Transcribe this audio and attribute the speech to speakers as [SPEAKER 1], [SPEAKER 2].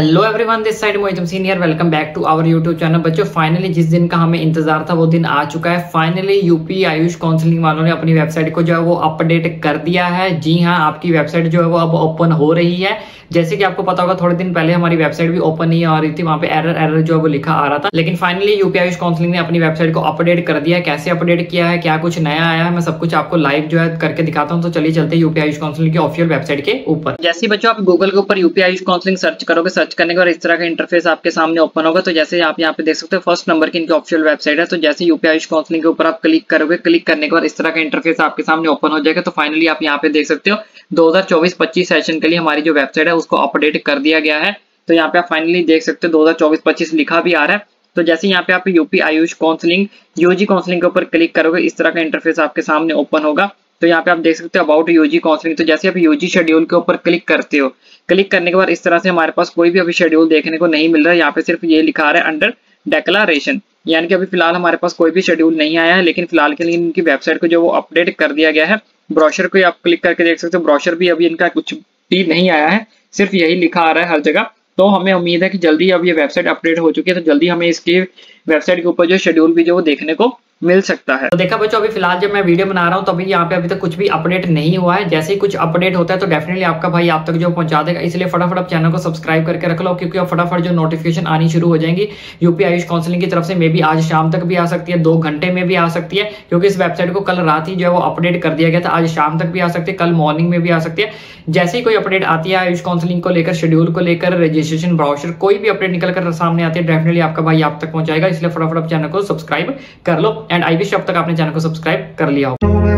[SPEAKER 1] Salud. Hello everyone this side मोहितम senior welcome back to our YouTube channel बच्चों finally जिस दिन का हमें इंतज़ार था, वो दिन आ चुका है। फाइनली यूपी आयुष काउंसलिंग वालों ने अपनी वेबसाइट को जो है वो अपडेट कर दिया है। जी हाँ आपकी वेबसाइट जो है वो अब ओपन हो रही है। जैसे कि आपको पता होगा, थोड़े दिन पहले हमारी वेबसाइट भी ओपन नहीं आ रही थी, वहाँ पे एरर एरर जो है वो लिखा आ रहा था। लेकिन फाइनली यूपी आयुष काउंसलिंग ने अपनी वेबसाइट को अपडेट कर दिया है। कैसे अपडेट किया है, क्या कुछ नया आया है, मैं सब कुछ आपको लाइव जो है करके दिखाता हूँ। तो चलिए चलते यूपी आयुष काउंसलिंग की ऑफिशियल वेबसाइट के ऊपर। जैसे बच्चों आप गूगल के ऊपर यूपी आयुष काउंसलिंग सर्च करोगे सर्च करने के बाद इस तरह का इंटरफेस आपके सामने ओपन होगा। तो जैसे आप यहाँ पे देख सकते हो फ़र्स्ट नंबर की इनकी ऑफिशियल वेबसाइट है। तो जैसे यूपी आयुष काउंसलिंग के ऊपर आप क्लिक करोगे क्लिक करने के बाद इस तरह का इंटरफेस आपके सामने ओपन हो जाएगा। तो फाइनली आप यहाँ पे देख सकते हो 2024-25 सेशन के लिए हमारी जो वेबसाइट है, उसको अपडेट कर दिया गया है। तो यहाँ पे आप फाइनली देख सकते हो 2024-25 लिखा भी आ रहा है। तो जैसे यहाँ पे आप UP AYUSH counselling UG counselling के ऊपर क्लिक करोगे, इस तरह का इंटरफेस आपके सामने ओपन होगा। तो यहाँ पे आप देख सकते हो अबाउट यूजी काउंसलिंग तो जैसे आप यूजी शेड्यूल के ऊपर क्लिक करते हो क्लिक करने के बाद इस तरह से हमारे पास कोई भी अभी शेड्यूल देखने को नहीं मिल रहा है। यहाँ पे सिर्फ़ ये लिखा रहा है अंडर डेक्लारेशन यानी कि अभी फ़िलहाल हमारे पास कोई भी शेड्यूल नहीं आया है, लेकिन फ़िलहाल के लिए इनकी वेबसाइट को जो वो अपडेट कर दिया गया है ब्रोशर को आप क्लिक करके देख सकते हो। ब्रोशर भी अभी इनका कुछ भी नहीं आया है, सिर्फ़ यही लिखा आ रहा है हर जगह। तो हमें उम्मीद है कि जल्दी अब ये वेबसाइट अपडेट हो चुकी है तो जल्दी हमें इसकी वेबसाइट के ऊपर जो शेड्यूल भी जो देखने को मिल सकता है। तो देखा बच्चों, अभी फ़िलहाल जब मैं वीडियो बना रहा हूँ तो अभी यहाँ पे अभी तक कुछ भी अपडेट नहीं हुआ है। जैसे ही कुछ अपडेट होता है तो डेफिनेटली आपका भाई आप तक जो पहुँचा देगा। इसलिए फटाफट आप चैनल को सब्सक्राइब करके रख लो, क्योंकि अब फटाफट जो नोटिफिकेशन आनी शुरू हो जाएँगी यूपी आयुष काउंसिलिंग की तरफ़ से मे भी आज शाम तक भी आ सकती है, दो घंटे में भी आ सकती है, क्योंकि इस वेबसाइट को कल रात ही जो है वो अपडेट कर दिया गया था। आज शाम तक भी आ सकती है, कल मॉर्निंग में भी आ सकती है। जैसे ही कोई अपडेट आती है आयुष काउंसिलिंग को लेकर शेड्यूल को लेकर रजिस्ट्रेशन ब्राउचर कोई भी अपडेट निकल कर सामने आती है डेफिनेटली आपका भाई आप तक पहुंचाएगा। इसलिए फटाफट आप चैनल को सब्सक्राइब कर लो। एंड आई विश अब तक आपने चैनल को सब्सक्राइब कर लिया हो।